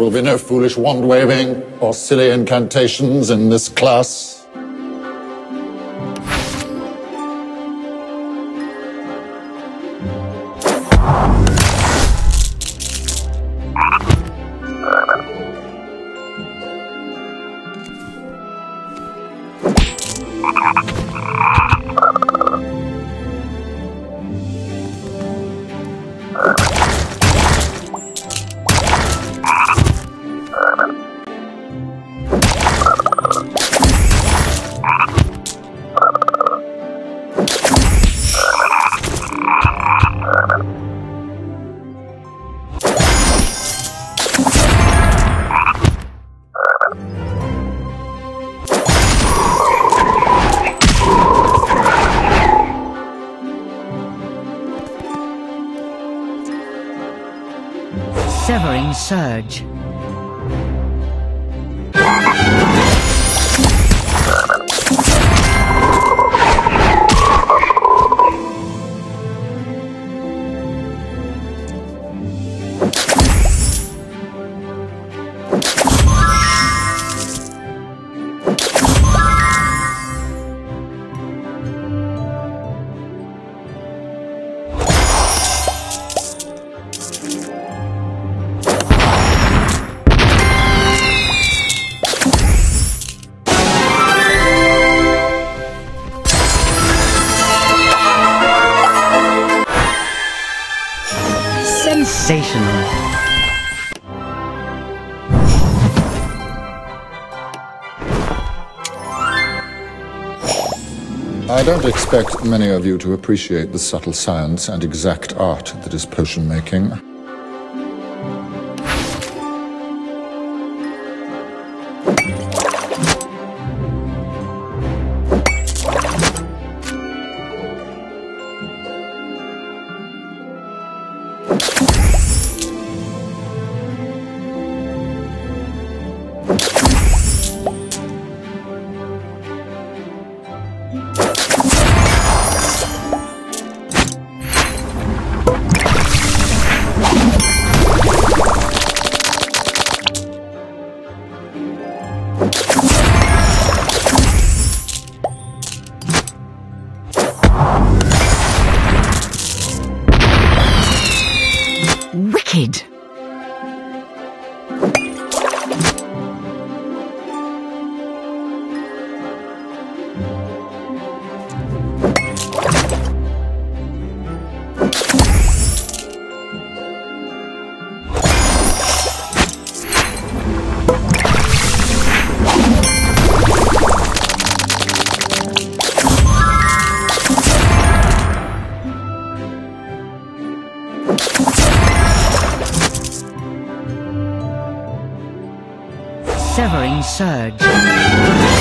will be no foolish wand waving or silly incantations in this class. Surge. I don't expect many of you to appreciate the subtle science and exact art that is potion making. Wicked. Surge.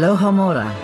Alohomora.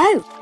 Oh.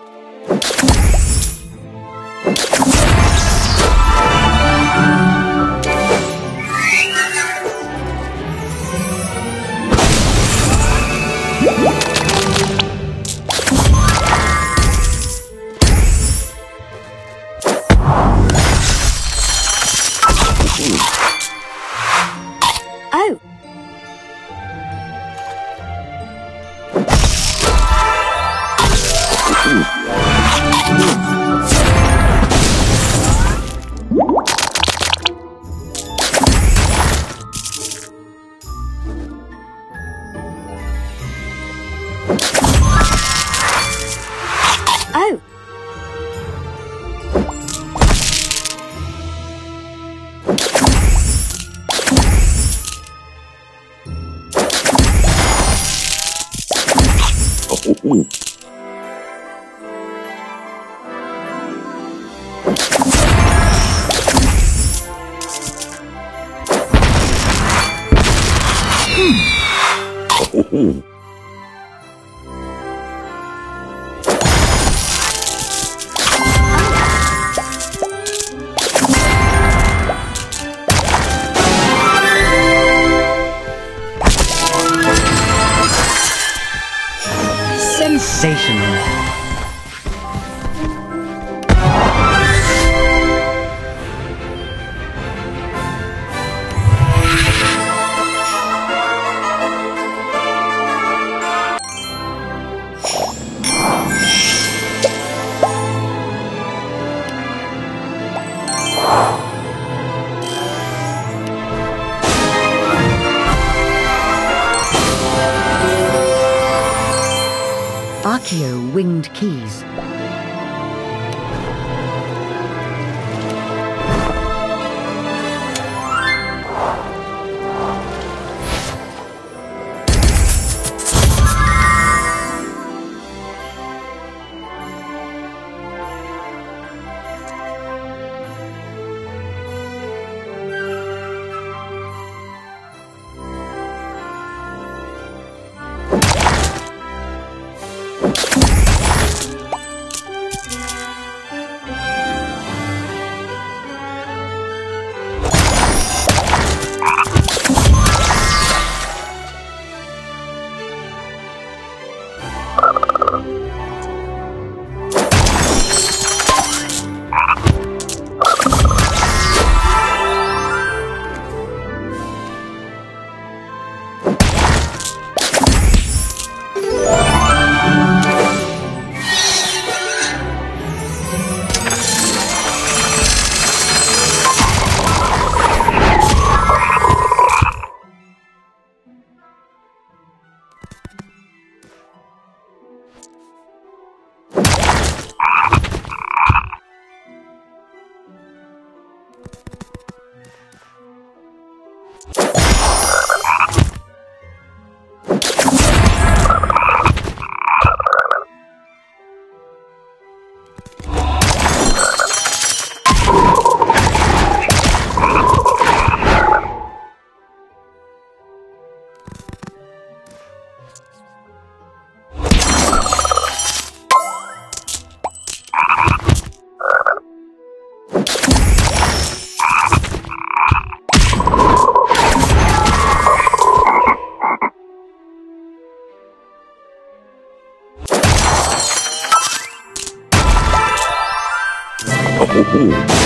Stunning.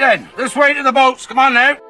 Then, let's wait in the boats. Come on now.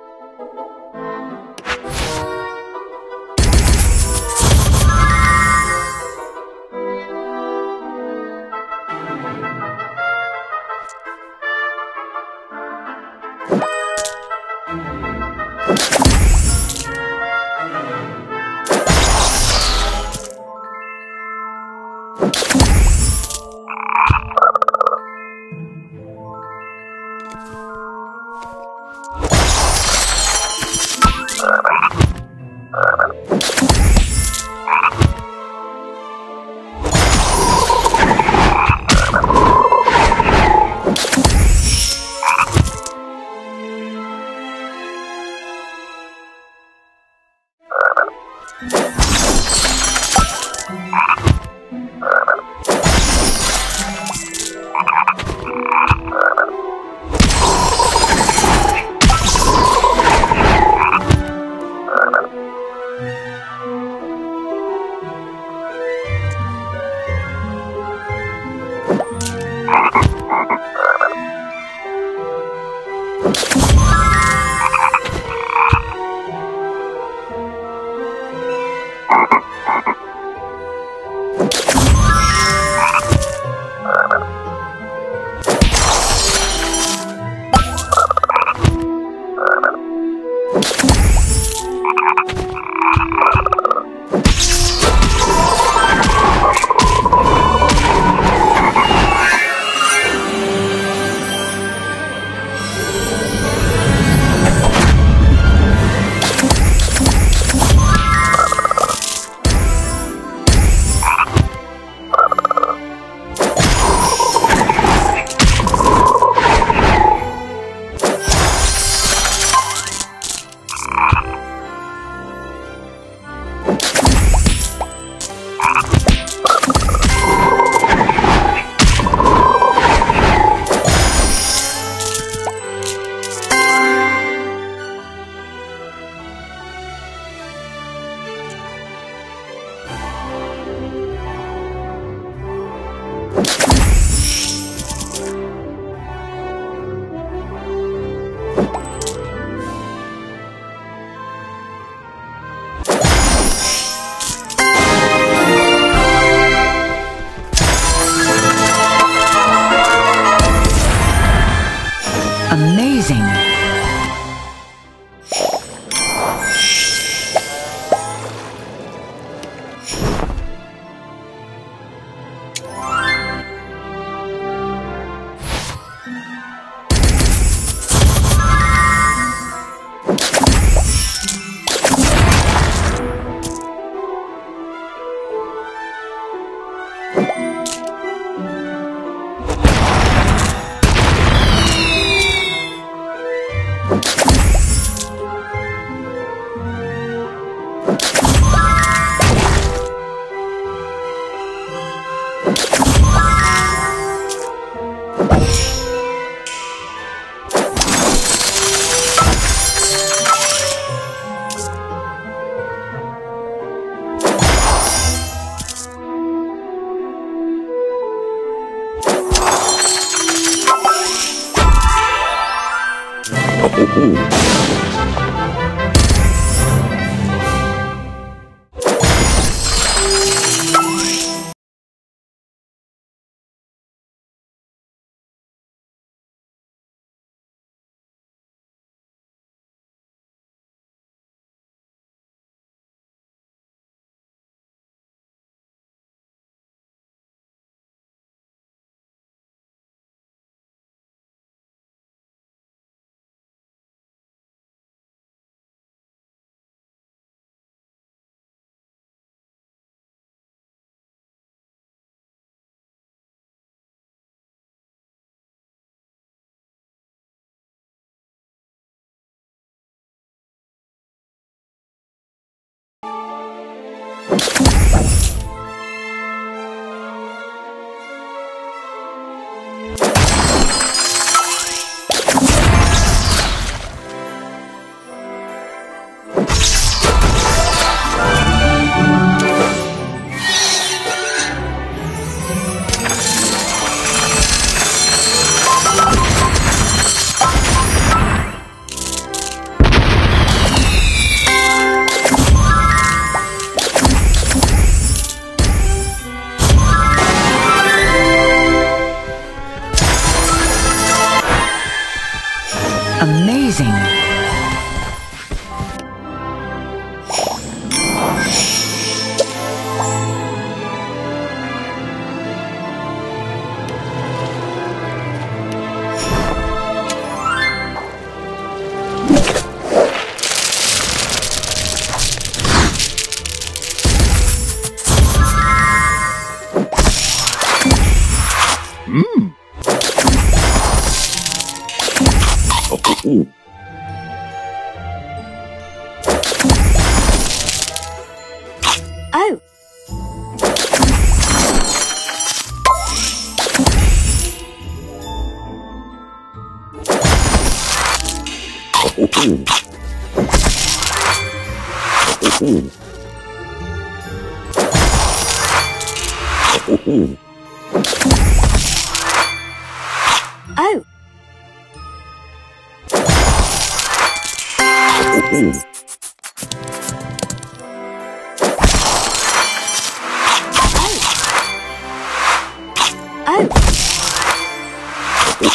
Oh.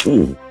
Marvelous.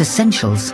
Essentials.